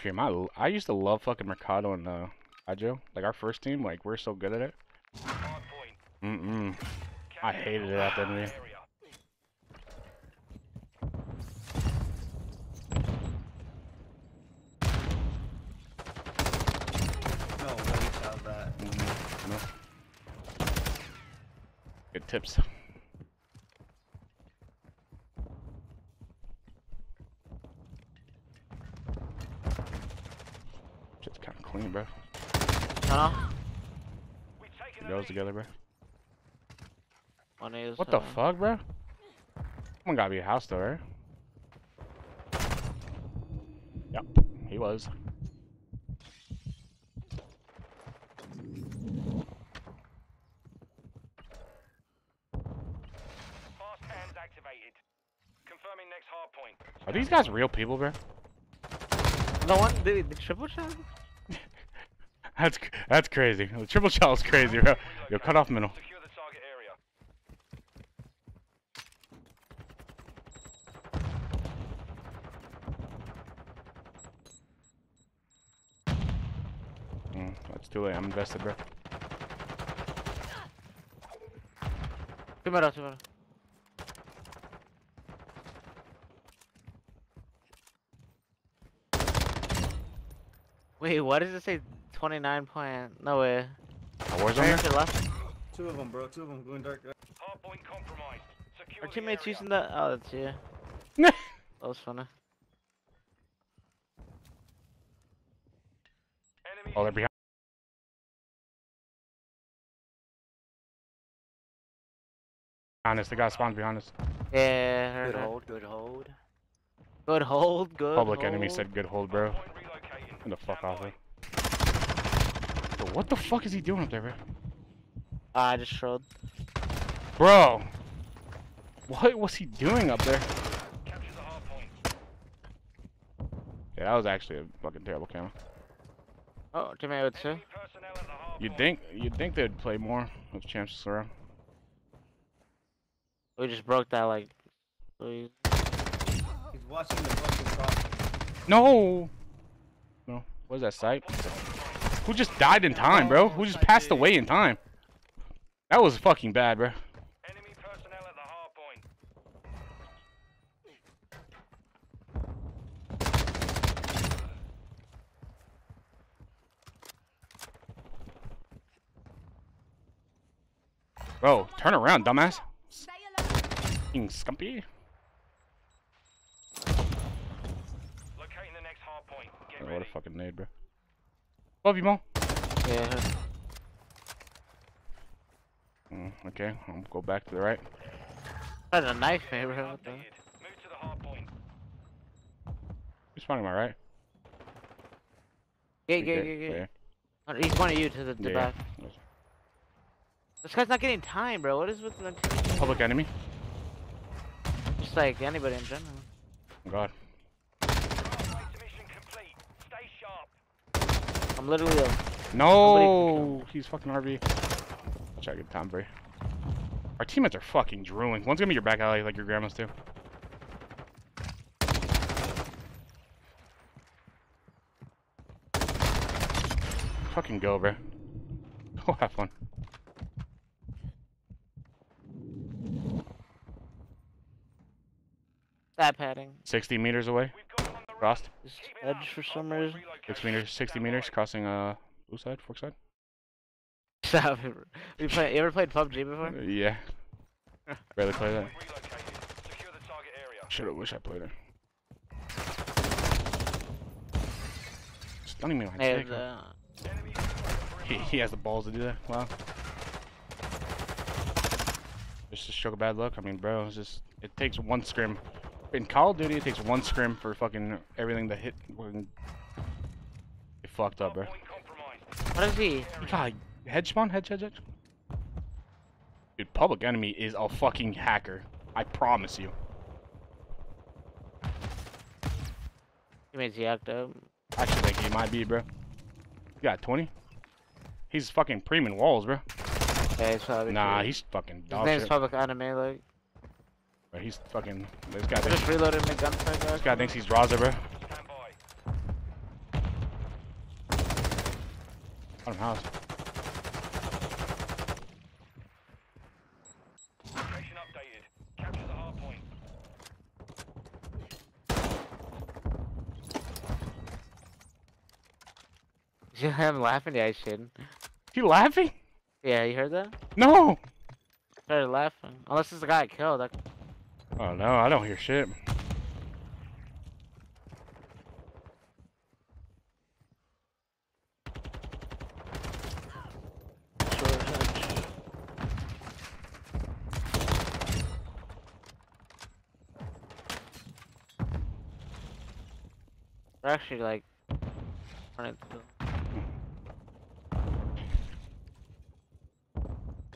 Stream, I, I used to love fucking Mercado and uh, Ajo. Like our first team, like we're so good at it. Mm-mm. I hated it at the end of the day. Area. No way you that. Mhm. No. Good tips. Clean, bro. Huh? We've It a goes lead. together, bro. One is. What the fuck, bro? Someone gotta be a house though, right? Yep, he was. Fast hands activated. Confirming next hard point. Are these guys real people, bro? The one, the, the triple shot? That's that's crazy. The triple shot is crazy, bro. Yo, cut off middle. Mm, that's too late. I'm invested, bro. Two middle, two. Wait, what does it say? 29 point. No way. A Warzone Right there? left. Two of them, bro. Two of them going dark. Hard point compromised. Secure Our teammates area. using that. Oh, that's you. That was funny. Enemy Oh, they're behind. Behind us. The guy spawned behind us. Yeah, Good hold, good hold. Good hold, good Public hold. enemy said good hold, bro. Get the fuck off by. it. Bro, what the fuck is he doing up there, bro? Ah, I just trolled. Bro! What was he doing up there? Capture the hard point. Yeah, that was actually a fucking terrible camera. Oh, teammate with two. Enemy personnel at the hard You'd point. think you'd think they'd play more with chances around. We just broke that like. we- He's watching the fucking top. No! No. What is that site? Who just died in time, bro? Who just passed away in time? That was fucking bad, bro. Enemy personnel at the hard point. Bro, turn around, dumbass. Fucking scumpy. Locating the next hard point. Get Oh, what a fucking nade, bro. Love you, Mo. Yeah. Mm, okay, I'll go back to the right. Tried to knife me, bro. What the? Move to the hard point. Who's spawning my right? Gate, gate, Okay, gate, gate. yeah, Oh, He's pointing you to the, the yeah, back. yeah. This guy's not getting time, bro. What is with the? Public enemy. Just like anybody in general. I'm literally a No! He's fucking RV. I'll try to get Tom Brady. Our teammates are fucking drooling. One's gonna be your back alley like your grandma's too. Fucking go, bro. Go have fun. stat padding. 60 meters away. Crossed. run. Just Keep it up. edge for some reason. Six meters, 60 meters, crossing uh, blue side, fork side. Stop. You play? You ever played PUBG before? Uh, yeah. Barely play that. Point relocated. Secure the target area. Should've wish I played it. Just don't even Hey, take the, uh, he, he has the balls to do that. Wow. Just a stroke of bad luck. I mean, bro, it's just it takes one scrim. In Call of Duty, it takes one scrim for fucking everything to hit. Fucking get fucked up, bro. Hard point compromised. what is he? God, head spawn, head, head, head. Dude, Public Enemy is a fucking hacker. I promise you. Teammates yacked up. I actually think he might be, bro. You got 20? He's fucking preeming walls, bro. Yeah, he's probably. Nah, he's fucking His dog name's shit. public Enemy, Like, Bro, he's fucking. This guy thinks, just reloaded my gunfight. this guy thinks he's Raza, bro. Stand by. Bottom house. Location updated. Capture the hard point. You him laughing? Yeah, I shouldn't. You laughing? Yeah, you heard that? No. Started laughing. Unless it's the guy I killed. That... Oh no, I don't hear shit. They're actually like.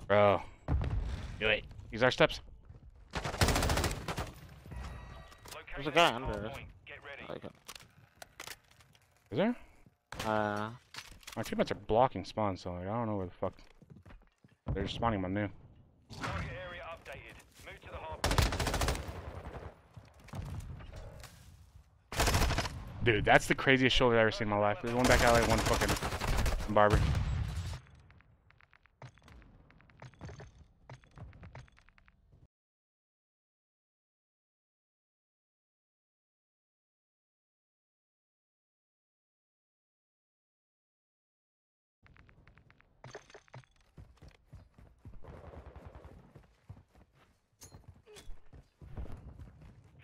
Bro. Do it. Use our steps. Location a guy under us. Get ready. Like, Is there? uh, My teammates are blocking spawn, so like, I don't know where the fuck. They're spawning my new. Target area updated. Move to the hard. Dude, that's the craziest shoulder I've ever seen in my life. There's one back alley, one fucking barber.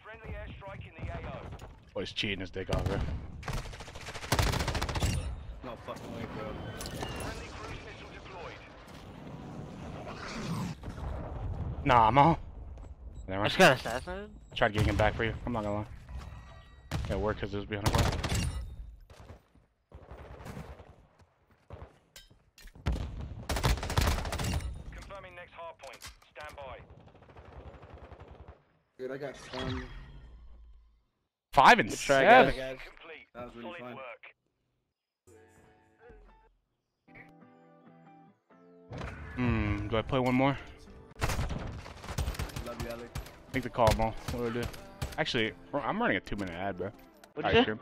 Friendly airstrike in the AO. Oh, Boy's cheating his dick off, bro. No fucking way, bro. Friendly cruise missile deployed. Nah, I'm all. I just got assassinated. Tried getting him back for you. I'm not gonna lie. It worked because it was behind a wall. Confirming next hard point. Stand by. Dude, I got fun. Five and Good try, seven. guys. That was really fun. Hmm. Do I play one more? Love you, Alec. Make the call, Mo. What do I do? Actually, I'm running a two minute ad, bro. What'd Alright, you sure.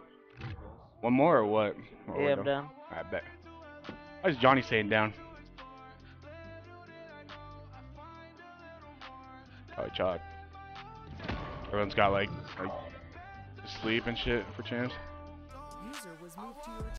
One more or what? Or Yeah, I'm down. I bet. Why is Johnny saying down? Oh, Chad. Everyone's got like, like sleep and shit for champs.